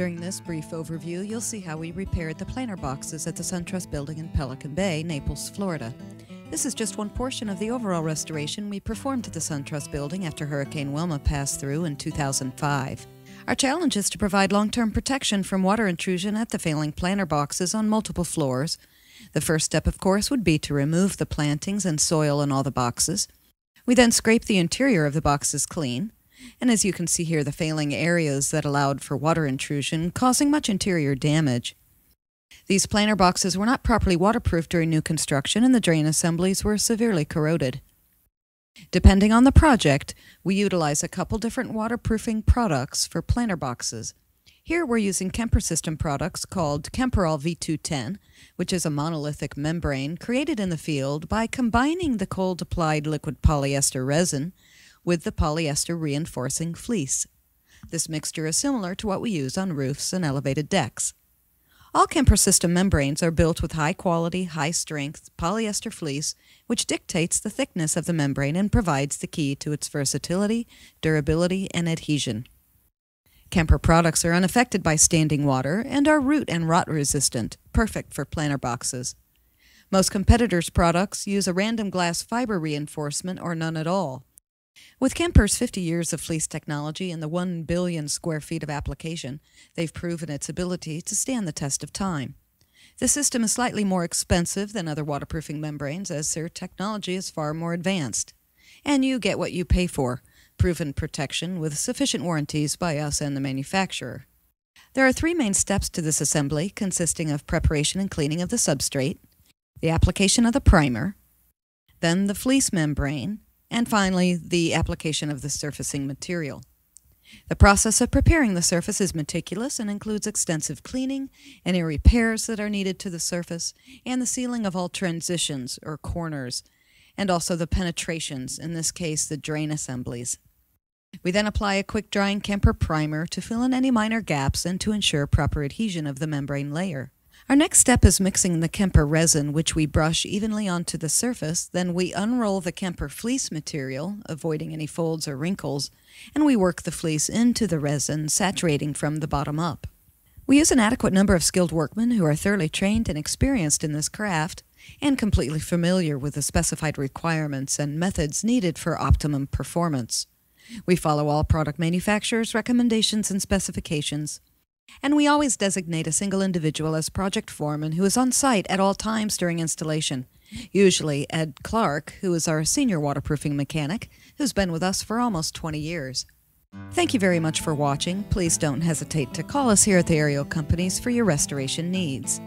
During this brief overview, you'll see how we repaired the planter boxes at the SunTrust building in Pelican Bay, Naples, Florida. This is just one portion of the overall restoration we performed to the SunTrust building after Hurricane Wilma passed through in 2005. Our challenge is to provide long term protection from water intrusion at the failing planter boxes on multiple floors. The first step, of course, would be to remove the plantings and soil in all the boxes. We then scrape the interior of the boxes clean. And as you can see here, the failing areas that allowed for water intrusion, causing much interior damage. These planter boxes were not properly waterproofed during new construction, and the drain assemblies were severely corroded. Depending on the project, we utilize a couple different waterproofing products for planter boxes. Here we're using Kemper System products called Kemperol V210, which is a monolithic membrane created in the field by combining the cold applied liquid polyester resin with the polyester reinforcing fleece. This mixture is similar to what we use on roofs and elevated decks. All Kemper system membranes are built with high quality, high strength polyester fleece, which dictates the thickness of the membrane and provides the key to its versatility, durability, and adhesion. Kemper products are unaffected by standing water and are root and rot resistant, perfect for planter boxes. Most competitors' products use a random glass fiber reinforcement or none at all. With Kemper's 50 years of fleece technology and the 1 billion square feet of application, they've proven its ability to stand the test of time. The system is slightly more expensive than other waterproofing membranes as their technology is far more advanced. And you get what you pay for proven protection with sufficient warranties by us and the manufacturer. There are three main steps to this assembly, consisting of preparation and cleaning of the substrate, the application of the primer, then the fleece membrane, and finally, the application of the surfacing material. The process of preparing the surface is meticulous and includes extensive cleaning, any repairs that are needed to the surface, and the sealing of all transitions or corners, and also the penetrations, in this case, the drain assemblies. We then apply a quick drying Kemper primer to fill in any minor gaps and to ensure proper adhesion of the membrane layer. Our next step is mixing the Kemper resin, which we brush evenly onto the surface. Then we unroll the Kemper fleece material, avoiding any folds or wrinkles, and we work the fleece into the resin, saturating from the bottom up. We use an adequate number of skilled workmen who are thoroughly trained and experienced in this craft and completely familiar with the specified requirements and methods needed for optimum performance. We follow all product manufacturers' recommendations and specifications and we always designate a single individual as project foreman who is on site at all times during installation. Usually Ed Clark, who is our senior waterproofing mechanic, who's been with us for almost 20 years. Thank you very much for watching. Please don't hesitate to call us here at the Aerial Companies for your restoration needs.